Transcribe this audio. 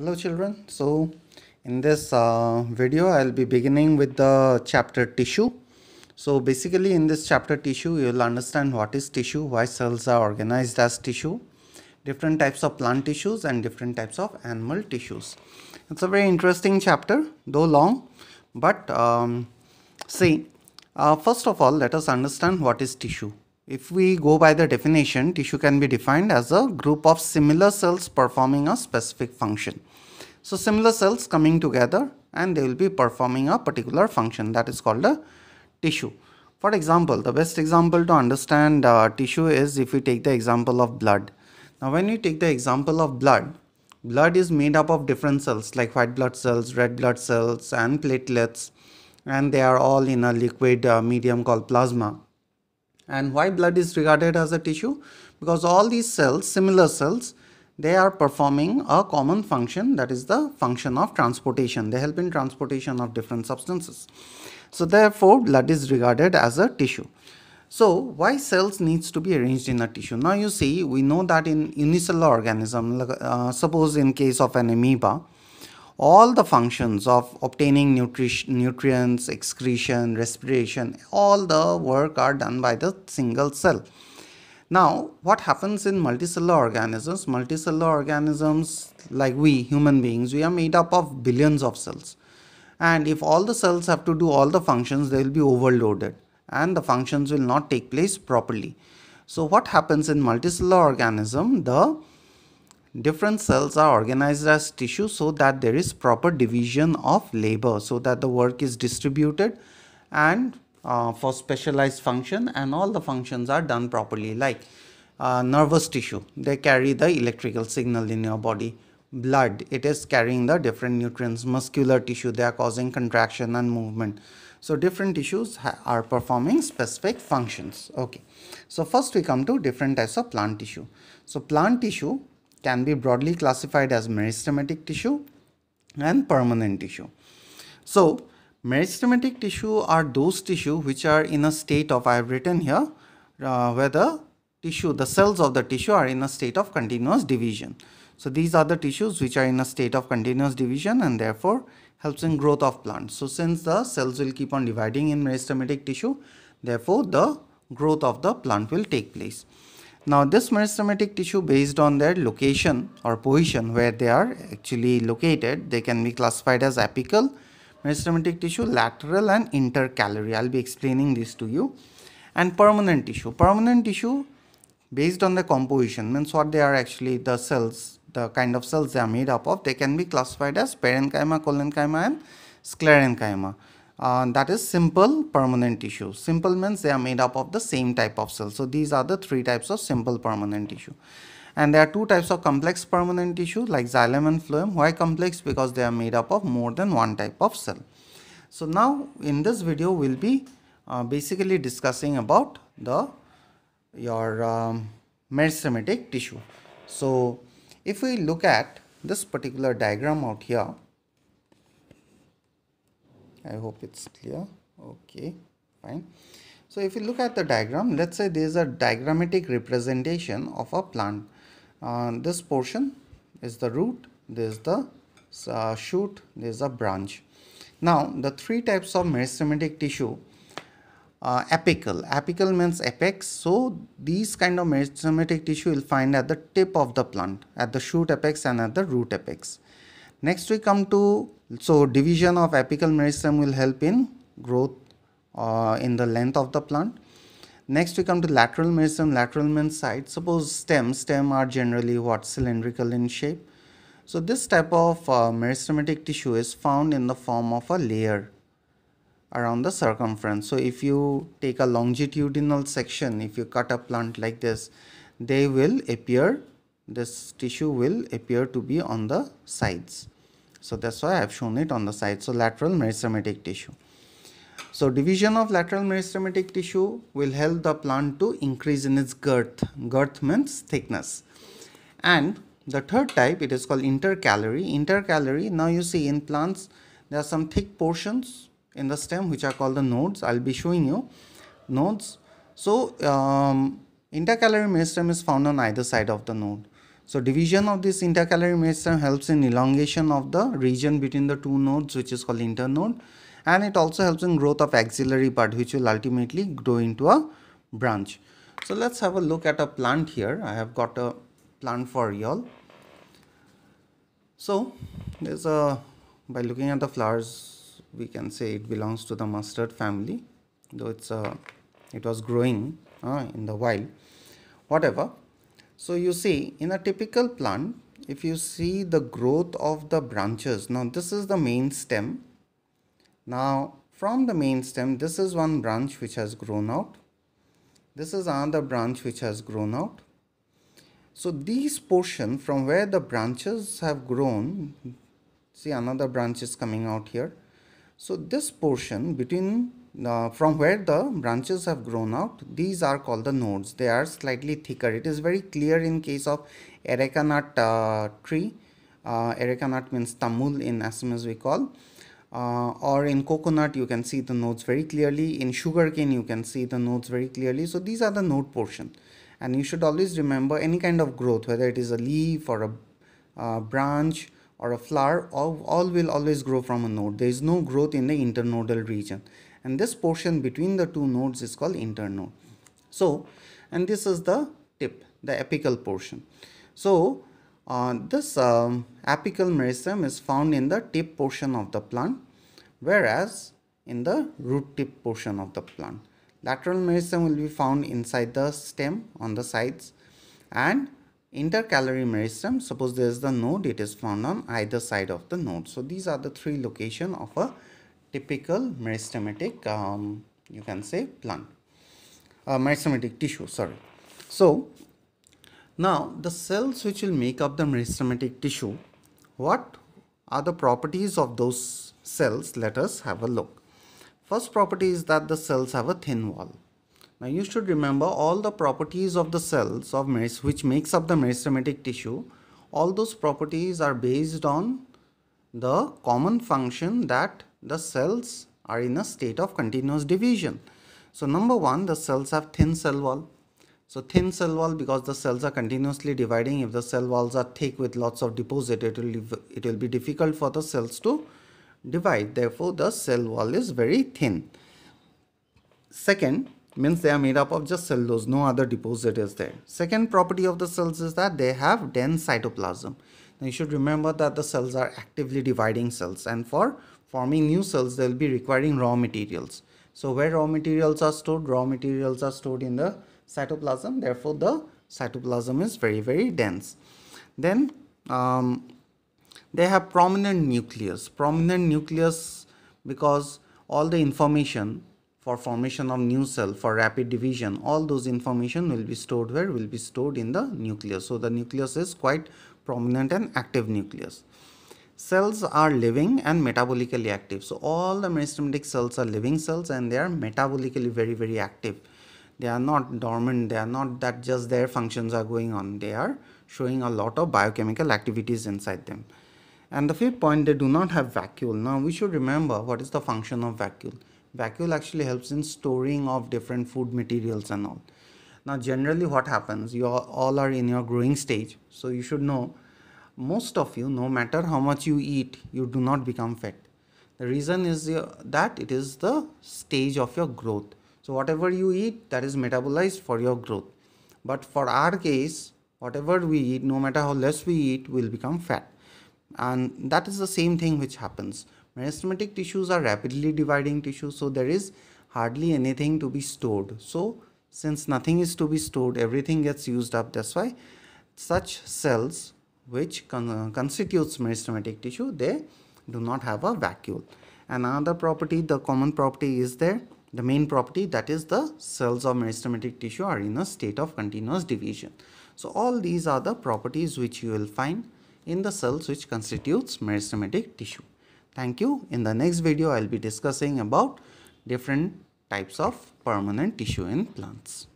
Hello children. So in this uh, video I'll be beginning with the chapter tissue. So basically in this chapter tissue you'll understand what is tissue, why cells are organized as tissue, different types of plant tissues and different types of animal tissues. It's a very interesting chapter though long but um, see uh, first of all let us understand what is tissue. If we go by the definition, tissue can be defined as a group of similar cells performing a specific function. So similar cells coming together and they will be performing a particular function that is called a tissue. For example, the best example to understand uh, tissue is if we take the example of blood. Now when we take the example of blood, blood is made up of different cells like white blood cells, red blood cells and platelets and they are all in a liquid uh, medium called plasma. And why blood is regarded as a tissue? Because all these cells, similar cells, they are performing a common function that is the function of transportation. They help in transportation of different substances. So therefore blood is regarded as a tissue. So why cells needs to be arranged in a tissue? Now you see we know that in unicellular organism, uh, suppose in case of an amoeba, all the functions of obtaining nutrients, excretion, respiration, all the work are done by the single cell. Now, what happens in multicellular organisms? Multicellular organisms, like we human beings, we are made up of billions of cells. And if all the cells have to do all the functions, they will be overloaded and the functions will not take place properly. So what happens in multicellular organism? The different cells are organized as tissue so that there is proper division of labor so that the work is distributed and uh, for specialized function and all the functions are done properly like uh, nervous tissue. They carry the electrical signal in your body. Blood it is carrying the different nutrients. Muscular tissue they are causing contraction and movement. So different tissues are performing specific functions. Okay. So first we come to different types of plant tissue. So plant tissue can be broadly classified as meristematic tissue and permanent tissue. So Meristematic tissue are those tissue which are in a state of, I have written here, uh, where the tissue, the cells of the tissue are in a state of continuous division. So these are the tissues which are in a state of continuous division and therefore helps in growth of plants. So since the cells will keep on dividing in meristematic tissue, therefore the growth of the plant will take place. Now this meristematic tissue based on their location or position where they are actually located, they can be classified as apical, meristematic tissue, lateral and intercalary. I'll be explaining this to you. And permanent tissue. Permanent tissue based on the composition means what they are actually the cells, the kind of cells they are made up of. They can be classified as parenchyma, collenchyma and sclerenchyma. Uh, that is simple permanent tissue. Simple means they are made up of the same type of cells. So these are the three types of simple permanent tissue. And there are two types of complex permanent tissue like xylem and phloem. Why complex? Because they are made up of more than one type of cell. So now in this video we'll be uh, basically discussing about the your um, meristematic tissue. So if we look at this particular diagram out here, I hope it's clear. Okay, fine. So if you look at the diagram, let's say there is a diagrammatic representation of a plant uh, this portion is the root this is the uh, shoot this is a branch. Now the three types of meristematic tissue uh, apical. Apical means apex. So these kind of meristematic tissue you'll find at the tip of the plant at the shoot apex and at the root apex. Next we come to so division of apical meristem will help in growth uh, in the length of the plant Next we come to lateral meristem, lateral side. Suppose stem, stem are generally what cylindrical in shape. So this type of uh, meristematic tissue is found in the form of a layer around the circumference. So if you take a longitudinal section, if you cut a plant like this, they will appear, this tissue will appear to be on the sides. So that's why I have shown it on the side. So lateral meristematic tissue. So division of lateral meristematic tissue will help the plant to increase in its girth. Girth means thickness. And the third type, it is called intercalary. Intercalary, now you see in plants, there are some thick portions in the stem which are called the nodes. I'll be showing you nodes. So um, intercalary meristem is found on either side of the node. So division of this intercalary meristem helps in elongation of the region between the two nodes which is called internode and it also helps in growth of axillary part which will ultimately grow into a branch. So let's have a look at a plant here. I have got a plant for y'all. So there's a by looking at the flowers we can say it belongs to the mustard family though it's a it was growing uh, in the wild whatever so you see in a typical plant, if you see the growth of the branches, now this is the main stem. Now from the main stem, this is one branch which has grown out. This is another branch which has grown out. So these portion from where the branches have grown, see another branch is coming out here. So this portion between uh, from where the branches have grown out these are called the nodes they are slightly thicker it is very clear in case of areca nut uh, tree uh, nut means tamul in Assamese we call uh, or in coconut you can see the nodes very clearly. In sugarcane you can see the nodes very clearly. So these are the node portion. And you should always remember any kind of growth whether it is a leaf or a uh, branch or a flower all, all will always grow from a node. There is no growth in the internodal region. And this portion between the two nodes is called internode. So, and this is the tip, the apical portion. So, uh, this um, apical meristem is found in the tip portion of the plant, whereas in the root tip portion of the plant. Lateral meristem will be found inside the stem on the sides and intercalary meristem, suppose there is the node, it is found on either side of the node. So, these are the three location of a typical meristematic um, you can say plant uh, meristematic tissue sorry so now the cells which will make up the meristematic tissue what are the properties of those cells let us have a look first property is that the cells have a thin wall now you should remember all the properties of the cells of meris which makes up the meristematic tissue all those properties are based on the common function that the cells are in a state of continuous division. So number one, the cells have thin cell wall. So thin cell wall because the cells are continuously dividing. If the cell walls are thick with lots of deposit, it will, it will be difficult for the cells to divide. Therefore, the cell wall is very thin. Second, means they are made up of just cellulose, no other deposit is there. Second property of the cells is that they have dense cytoplasm. Now you should remember that the cells are actively dividing cells and for forming new cells they'll be requiring raw materials so where raw materials are stored raw materials are stored in the cytoplasm therefore the cytoplasm is very very dense. Then um, they have prominent nucleus. Prominent nucleus because all the information for formation of new cell for rapid division all those information will be stored where? Will be stored in the nucleus. So the nucleus is quite prominent and active nucleus. Cells are living and metabolically active. So all the meristematic cells are living cells and they are metabolically very, very active. They are not dormant. They are not that just their functions are going on. They are showing a lot of biochemical activities inside them. And the fifth point, they do not have vacuole. Now we should remember what is the function of vacuole. Vacuole actually helps in storing of different food materials and all. Now generally what happens, you all are in your growing stage. So you should know most of you, no matter how much you eat, you do not become fat. The reason is uh, that it is the stage of your growth. So whatever you eat, that is metabolized for your growth. But for our case, whatever we eat, no matter how less we eat, will become fat. And that is the same thing which happens. Meristematic tissues are rapidly dividing tissues, so there is hardly anything to be stored. So since nothing is to be stored, everything gets used up. That's why such cells which con uh, constitutes meristematic tissue, they do not have a vacuole. Another property, the common property is there, the main property that is the cells of meristematic tissue are in a state of continuous division. So all these are the properties which you will find in the cells which constitutes meristematic tissue. Thank you. In the next video, I will be discussing about different types of permanent tissue in plants.